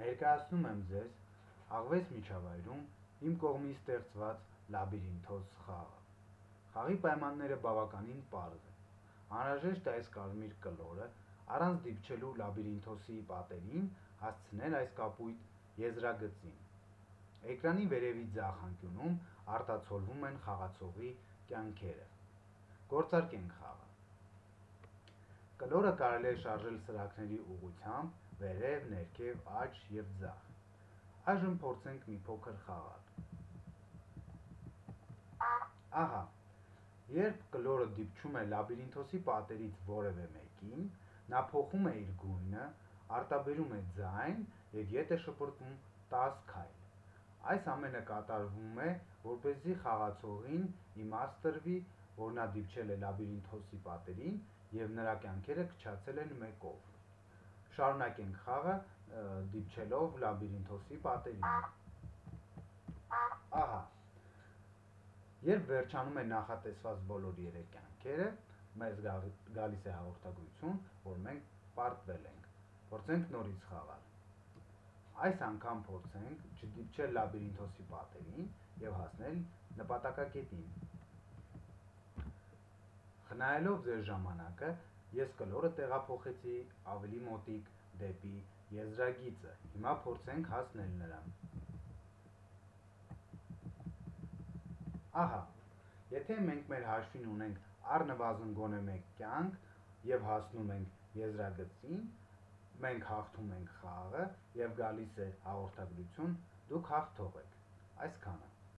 Ներկայացնում եմ ձեզ աղվես միջավայրում իմ կողմից ստեղծված լաբիրինթոս խաղը։ Խաղի պայմանները բավականին պարզ են։ Անհրաժեշտ է այս կարմիր կլորը առանց դիպչելու լաբիրինթոսի պատերին հասցնել այս կապույտ եզրագծին։ Էկրանի վերևի ձախ անկյունում արտացոլվում են խաղացողի կյանքերը։ Գործարկենք խաղը։ Կլորը կարելի է շարժել սրաքների ուղղությամբ վերև, ներքև, աջ եւ ձախ։ Այժմ փորձենք մի փոքր խաղալ։ Ահա, երբ կլորը դիպչում է լաբիրինթոսի պատերից որևէ մեկին, նա փոխում է իր գույնը, արտաբերում է ձայն եւ ետ է շպրտում 10 քայլ։ Այս ամենը կատարվում է, որպեսզի խաղացողին իմաստ տրվի, որ նա դիպչել է լաբիրինթոսի պատերին եւ նրա կյանքերը քչացել են մեկով։ Շարունակենք խաղը դիպչելով լաբիրինթոսի պատերին։ Ահա։ Երբ վերջանում է նախատեսված բոլոր 3 կյանքերը, մեզ գալիս է հաղորդագրություն, որ մենք պարտվել ենք։ Փորձենք նորից խաղալ։ Այս անգամ փորձենք չդիպչել լաբիրինթոսի պատերին եւ հասնել նպատակակետին։ Խնայելով ձեր ժամանակը, ես կլորը տեղափոխեցի ավելի մոտիկ դեպի եզրագիծը։ Հիմա փորձենք հասնել նրան։ Ահա, եթե մենք մեր հաշվին ունենք առնվազն գոնե 1 կյանք եւ հասնում ենք եզրագծին, մենք հաղթում ենք խաղը եւ գալիս է հաղորդագրություն՝ դուք հաղթող եք։ Այսքանը։